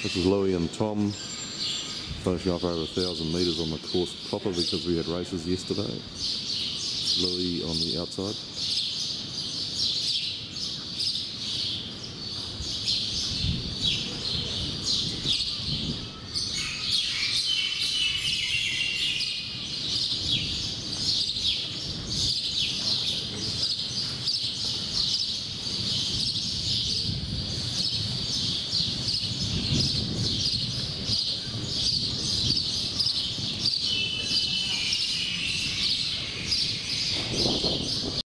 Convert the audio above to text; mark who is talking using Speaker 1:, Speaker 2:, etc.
Speaker 1: This is Louis and Tom finishing off over a thousand metres on the course proper because we had races yesterday. Louis on the outside.